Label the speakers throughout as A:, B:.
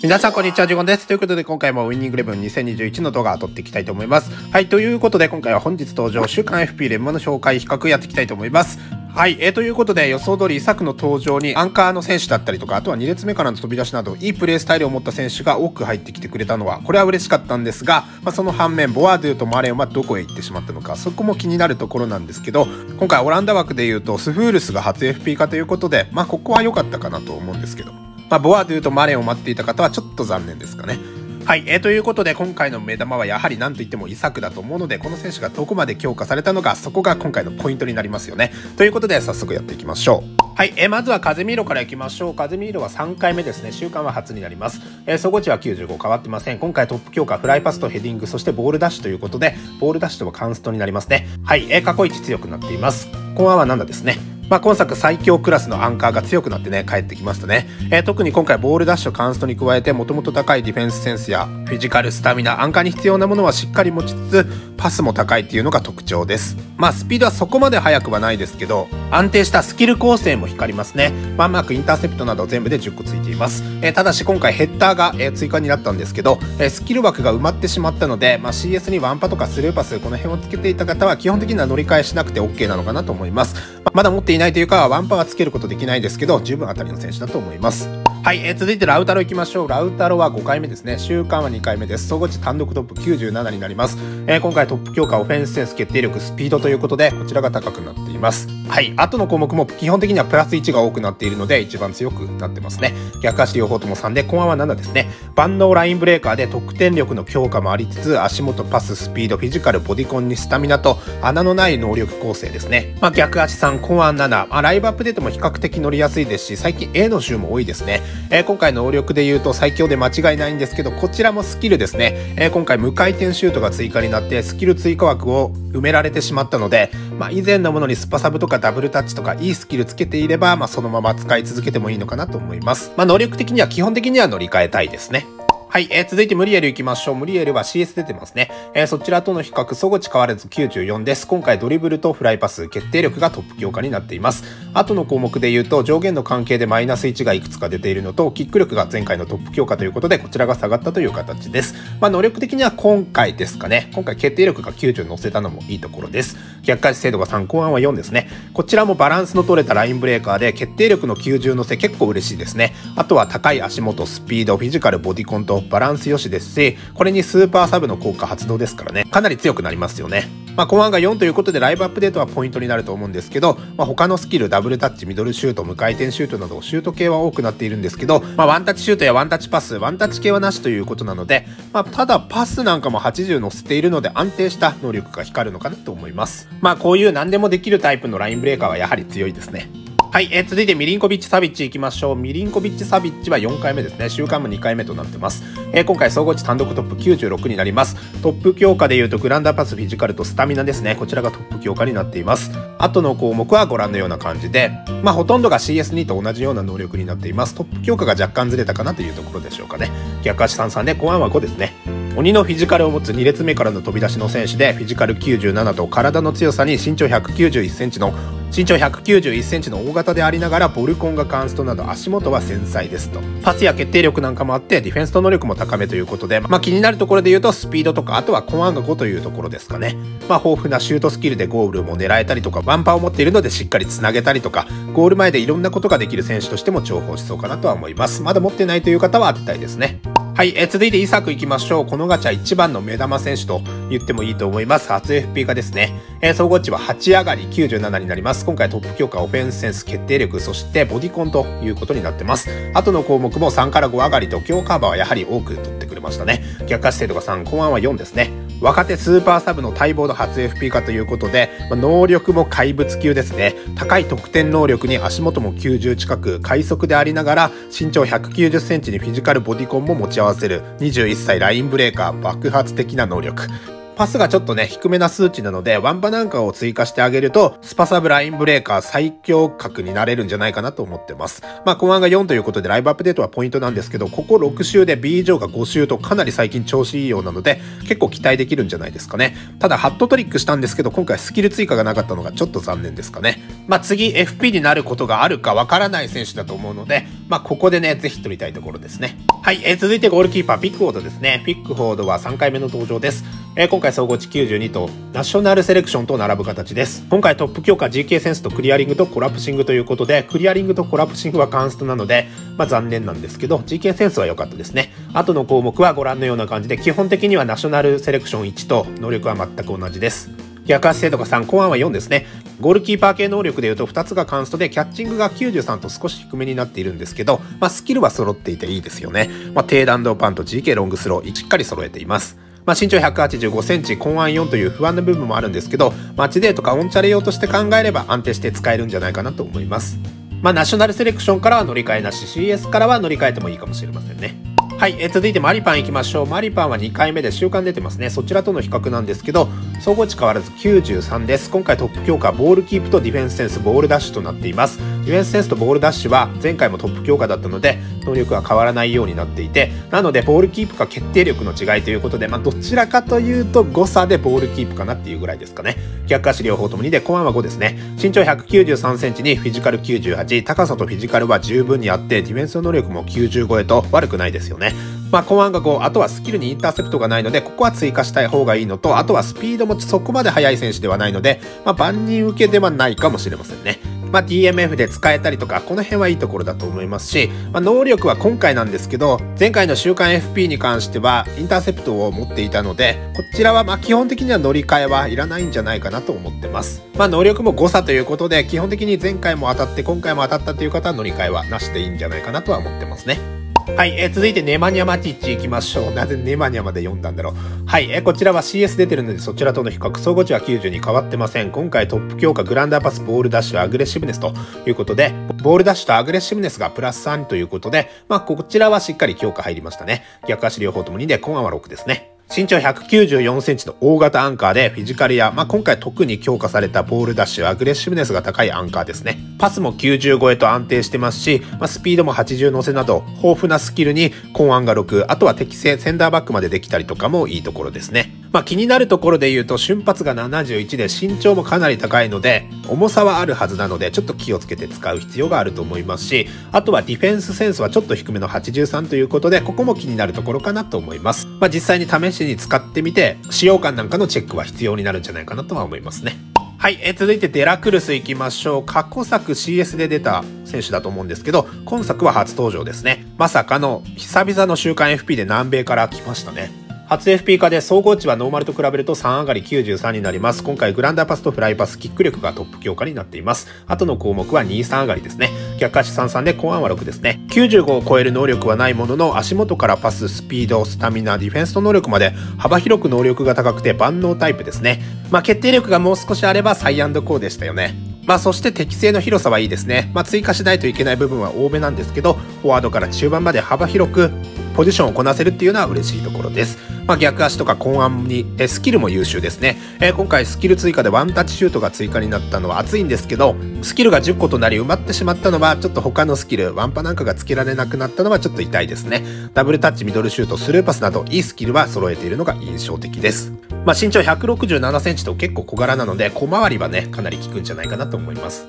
A: 皆さんこんにちは、ジュゴンです。ということで今回もウィニングレブン2021の動画を撮っていきたいと思います。はい、ということで今回は本日登場、週刊 FP レモンの紹介比較やっていきたいと思います。はい、えー、ということで予想通り、イサクの登場にアンカーの選手だったりとか、あとは2列目からの飛び出しなど、いいプレースタイルを持った選手が多く入ってきてくれたのは、これは嬉しかったんですが、まあ、その反面、ボワードゥとマレンはどこへ行ってしまったのか、そこも気になるところなんですけど、今回オランダ枠で言うと、スフールスが初 FP 化ということで、まあ、ここは良かったかなと思うんですけど。まあ、ボアというとマレンを待っていた方はちょっと残念ですかね。はい、えー、ということで今回の目玉はやはり何といってもイサクだと思うのでこの選手がどこまで強化されたのかそこが今回のポイントになりますよね。ということで早速やっていきましょう。はい、え、まずはカゼミーロからいきましょう。カゼミーロは3回目ですね。週間は初になります、えー、底値は95変わってません。今回トップ強化フライパスとヘディングそしてボールダッシュということでボールダッシュとはカンストになりますね。はい、えー、過去一強くなっています。後半はなんだですね。まあ、今作最強クラスのアンカーが強くなってね、帰ってきましたね。えー、特に今回ボールダッシュ、カンストに加えて、もともと高いディフェンスセンスや、フィジカル、スタミナ、アンカーに必要なものはしっかり持ちつつ、パスも高いっていうのが特徴です。まあ、スピードはそこまで速くはないですけど、安定したスキル構成も光りますね。ワンマーク、インターセプトなど全部で10個ついています。えー、ただし今回ヘッダーが、えー、追加になったんですけど、えー、スキル枠が埋まってしまったので、まあ、CS にワンパとかスルーパス、この辺をつけていた方は基本的には乗り換えしなくて OK なのかなと思います。まだ持っていないというか、ワンパはつけることできないですけど、十分当たりの選手だと思います。はい、えー、続いてラウタロ行きましょう。ラウタロは5回目ですね。週間は2回目です。総合値単独トップ97になります。えー、今回トップ強化、オフェンスセンス、決定力、スピードということで、こちらが高くなっています。はい、後の項目も基本的にはプラス1が多くなっているので、一番強くなってますね。逆足両方とも3で、後半は7ですね。万能ラインブレーカーで得点力の強化もありつつ、足元パス、スピード、フィジカル、ボディコンにスタミナと、穴のない能力構成ですね。まあ、逆足3、後半7、まあ、ライブアップデートも比較的乗りやすいですし、最近 A の週も多いですね。えー、今回能力で言うと最強で間違いないんですけど、こちらもスキルですね。えー、今回無回転シュートが追加になって、スキル追加枠を埋められてしまったので、まあ、以前のものにスパサブとかダブルタッチとかいいスキルつけていれば、まあ、そのまま使い続けてもいいのかなと思います。まあ、能力的には基本的には乗り換えたいですね。はい、えー、続いてムリエル行きましょう。ムリエルは CS 出てますね。えー、そちらとの比較、総合値変わらず94です。今回ドリブルとフライパス、決定力がトップ強化になっています。後の項目で言うと、上限の関係でマイナス1がいくつか出ているのと、キック力が前回のトップ強化ということで、こちらが下がったという形です。まあ、能力的には今回ですかね。今回決定力が90乗せたのもいいところです。逆回し精度が3、後半は4ですね。こちらもバランスの取れたラインブレーカーで、決定力の90乗せ結構嬉しいですね。あとは高い足元、スピード、フィジカル、ボディコンとバランス良しですし、これにスーパーサブの効果発動ですからね、かなり強くなりますよね。まあ、後半が4ということでライブアップデートはポイントになると思うんですけど、まあ、他のスキル、ダブルタッチ、ミドルシュート、無回転シュートなど、シュート系は多くなっているんですけど、まあ、ワンタッチシュートやワンタッチパス、ワンタッチ系はなしということなので、まあ、ただパスなんかも80乗せているので安定した能力が光るのかなと思います。まあ、こういう何でもできるタイプのラインブレーカーはやはり強いですね。はい、えー、続いてミリンコビッチ・サビッチ行きましょう。ミリンコビッチ・サビッチは4回目ですね。週間も2回目となってます。えー、今回総合値単独トップ96になります。トップ強化で言うとグランダーパス、フィジカルとスタミナですね。こちらがトップ強化になっています。後の項目はご覧のような感じで、まあほとんどが CS2 と同じような能力になっています。トップ強化が若干ずれたかなというところでしょうかね。逆足33で後半は5ですね。鬼のフィジカルを持つ2列目からの飛び出しの選手でフィジカル97と体の強さに身長191センチの身長191センチの大型でありながらボルコンがカンストなど足元は繊細ですと。パスや決定力なんかもあってディフェンスと能力も高めということでまあ気になるところで言うとスピードとかあとはコマンが5というところですかね。まあ豊富なシュートスキルでゴールも狙えたりとかワンパーを持っているのでしっかりつなげたりとかゴール前でいろんなことができる選手としても重宝しそうかなとは思います。まだ持ってないという方は当てたいですね。はい、えー、続いてイサク行きましょう。このガチャ一番の目玉選手と言ってもいいと思います。初 FP 化ですね。えー、総合値は8上がり97になります。今回トップ強化、オフェンスセンス、決定力、そしてボディコンということになってます。後の項目も3から5上がりと強カーバーはやはり多く取ってくれましたね。逆化姿勢とか3、後半は4ですね。若手スーパーサブの待望の初 FP 化ということで、ま、能力も怪物級ですね。高い得点能力に足元も90近く、快速でありながら、身長190センチにフィジカルボディコンも持ち合わせる、21歳ラインブレーカー、爆発的な能力。パスがちょっとね、低めな数値なので、ワンパなんかを追加してあげると、スパサブラインブレーカー最強格になれるんじゃないかなと思ってます。まあ、公安が4ということで、ライブアップデートはポイントなんですけど、ここ6週で B 以上が5週とかなり最近調子いいようなので、結構期待できるんじゃないですかね。ただ、ハットトリックしたんですけど、今回スキル追加がなかったのがちょっと残念ですかね。まあ、次 FP になることがあるかわからない選手だと思うので、まあ、ここでね、ぜひ取りたいところですね。はい、えー、続いてゴールキーパー、ピックフォードですね。ピックフォードは3回目の登場です。えー、今回総合値92とナショナルセレクションと並ぶ形です。今回トップ強化 GK センスとクリアリングとコラプシングということで、クリアリングとコラプシングはカンストなので、まあ残念なんですけど、GK センスは良かったですね。後の項目はご覧のような感じで、基本的にはナショナルセレクション1と能力は全く同じです。逆足精度が3、後半は4ですね。ゴールキーパー系能力で言うと2つがカンストで、キャッチングが93と少し低めになっているんですけど、まあスキルは揃っていていいですよね。まあ低弾道パンと GK ロングスロー、しっかり揃えています。まあ、身長185センチ、根安4という不安な部分もあるんですけど、街デーとかオンチャレ用として考えれば安定して使えるんじゃないかなと思います。まあ、ナショナルセレクションからは乗り換えなし、CS からは乗り換えてもいいかもしれませんね。はい、え続いてマリパンいきましょう。マリパンは2回目で週間出てますね。そちらとの比較なんですけど、総合値変わらず93です。今回トップ強化、ボールキープとディフェンスセンス、ボールダッシュとなっています。ディフェンスセンスとボールダッシュは前回もトップ強化だったので、能力は変わらないようになっていて、なのでボールキープか決定力の違いということで、まあどちらかというと誤差でボールキープかなっていうぐらいですかね。逆足両方とも2で、コアは5ですね。身長193センチにフィジカル98、高さとフィジカルは十分にあって、ディフェンス能力も90超えと悪くないですよね。まあ、コマンが5、あとはスキルにインターセプトがないので、ここは追加したい方がいいのと、あとはスピードもそこまで速い選手ではないので、まあ、万人受けではないかもしれませんね。まあ、DMF で使えたりとか、この辺はいいところだと思いますし、まあ、能力は今回なんですけど、前回の週刊 FP に関しては、インターセプトを持っていたので、こちらはま基本的には乗り換えはいらないんじゃないかなと思ってます。まあ、能力も誤差ということで、基本的に前回も当たって、今回も当たったという方は乗り換えはなしでいいんじゃないかなとは思ってますね。はい、えー、続いてネマニャマティッチ行きましょう。なぜネマニャまで読んだんだろう。はい、えー、こちらは CS 出てるのでそちらとの比較、総合値は90に変わってません。今回トップ強化グランダーパス、ボールダッシュ、アグレッシブネスということで、ボールダッシュとアグレッシブネスがプラス3ということで、まあこちらはしっかり強化入りましたね。逆足両方とも2で、コアは6ですね。身長194センチの大型アンカーでフィジカルや、まあ、今回特に強化されたボールダッシュ、アグレッシブネスが高いアンカーですね。パスも90超えと安定してますし、まあ、スピードも80乗せなど、豊富なスキルに根案が6、あとは適正センダーバックまでできたりとかもいいところですね。まあ、気になるところで言うと瞬発が71で身長もかなり高いので、重さはあるはずなので、ちょっと気をつけて使う必要があると思いますし、あとはディフェンスセンスはちょっと低めの83ということで、ここも気になるところかなと思います。まあ、実際に試しに使ってみて、使用感なんかのチェックは必要になるんじゃないかなとは思いますね。はい、え続いてデラクルス行きましょう。過去作 CS で出た選手だと思うんですけど、今作は初登場ですね。まさかの久々の週刊 FP で南米から来ましたね。初 FP 化で総合値はノーマルと比べると3上がり93になります。今回グランダーパスとフライパス、キック力がトップ強化になっています。後の項目は23上がりですね。逆足33で後半は6ですね。95を超える能力はないものの足元からパス、スピード、スタミナ、ディフェンスの能力まで幅広く能力が高くて万能タイプですね。まあ決定力がもう少しあればサイアンドコーでしたよね。まあそして適正の広さはいいですね。まあ追加しないといけない部分は多めなんですけど、フォワードから中盤まで幅広くポジションをこなせるっていうのは嬉しいところです。まあ、逆足とか根案に、えスキルも優秀ですね、えー、今回スキル追加でワンタッチシュートが追加になったのは熱いんですけど、スキルが10個となり埋まってしまったのは、ちょっと他のスキル、ワンパなんかが付けられなくなったのはちょっと痛いですね。ダブルタッチ、ミドルシュート、スルーパスなど、いいスキルは揃えているのが印象的です。まあ、身長167センチと結構小柄なので、小回りはね、かなり効くんじゃないかなと思います。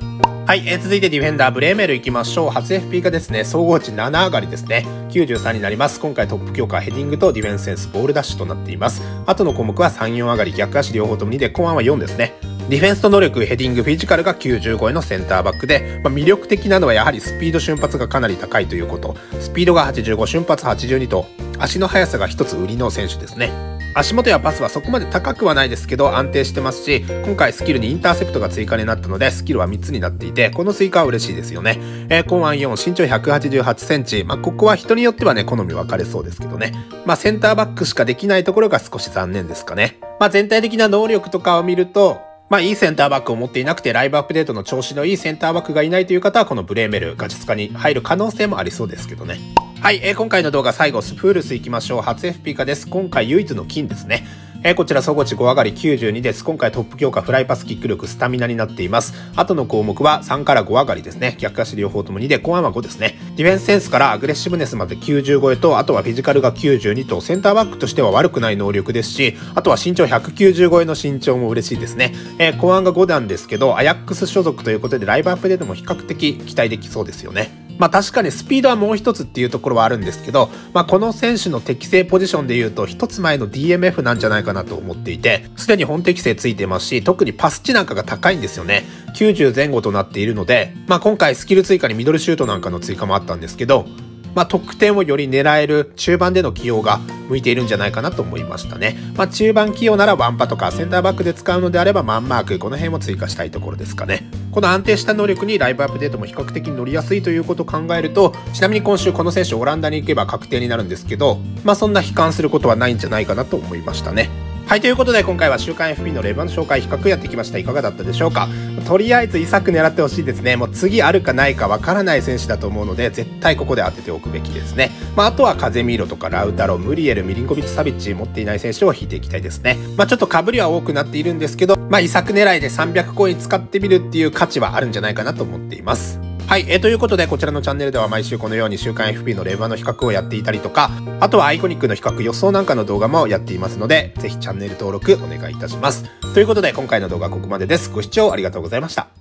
A: はい、えー、続いてディフェンダー、ブレーメルいきましょう。初 FP がですね、総合値7上がりですね。93になります。今回トップ強化、ヘディングとディフェンスセンス、ボールダッシュとなっています。後の項目は3、4上がり、逆足両方とも2で、後半は4ですね。ディフェンスと能力、ヘディング、フィジカルが95へのセンターバックで、まあ、魅力的なのはやはりスピード瞬発がかなり高いということ。スピードが85、瞬発82と、足の速さが一つ売りの選手ですね。足元やパスはそこまで高くはないですけど安定してますし、今回スキルにインターセプトが追加になったので、スキルは3つになっていて、この追加は嬉しいですよね。えー、後半4、身長188センチ。まあ、ここは人によってはね、好み分かれそうですけどね。まあ、センターバックしかできないところが少し残念ですかね。まあ、全体的な能力とかを見ると、まあ、いいセンターバックを持っていなくて、ライブアップデートの調子のいいセンターバックがいないという方は、このブレーメル、ガチツカに入る可能性もありそうですけどね。はい、えー、今回の動画最後、スプールス行きましょう。初 FP 化です。今回唯一の金ですね。えー、こちら総合値5上がり92です。今回トップ強化フライパスキック力スタミナになっています。後の項目は3から5上がりですね。逆足両方とも2で後半は5ですね。ディフェンスセンスからアグレッシブネスまで90超えと、あとはフィジカルが92と、センターバックとしては悪くない能力ですし、あとは身長190超えの身長も嬉しいですね。えー、後半が5なんですけど、アヤックス所属ということでライブアップデートも比較的期待できそうですよね。まあ確かにスピードはもう一つっていうところはあるんですけど、まあこの選手の適正ポジションで言うと一つ前の DMF なんじゃないかなと思っていて、すでに本適正ついてますし、特にパス値なんかが高いんですよね。90前後となっているので、まあ今回スキル追加にミドルシュートなんかの追加もあったんですけど、まあ、得点をより狙える中盤での起用が向いているんじゃないかなと思いましたね。まあ、中盤起用ならワンパとかセンターバックで使うのであればマンマーク、この辺も追加したいところですかね。この安定した能力にライブアップデートも比較的乗りやすいということを考えると、ちなみに今週この選手オランダに行けば確定になるんですけど、まあそんな悲観することはないんじゃないかなと思いましたね。はい、ということで今回は週刊 FP のレバーの紹介比較やってきました。いかがだったでしょうか？とりあえずイサク狙ってほしいですね。もう次あるかないかわからない選手だと思うので、絶対ここで当てておくべきですね。まあ、あとはカゼミーロとかラウタロ、ムリエル、ミリンコビッチ、サビッチ持っていない選手を引いていきたいですね。まあ、ちょっと被りは多くなっているんですけど、まあ、イサク狙いで300コイン使ってみるっていう価値はあるんじゃないかなと思っています。はい。えー、ということで、こちらのチャンネルでは毎週このように週刊 FP のレバーの比較をやっていたりとか、あとはアイコニックの比較予想なんかの動画もやっていますので、ぜひチャンネル登録お願いいたします。ということで、今回の動画はここまでです。ご視聴ありがとうございました。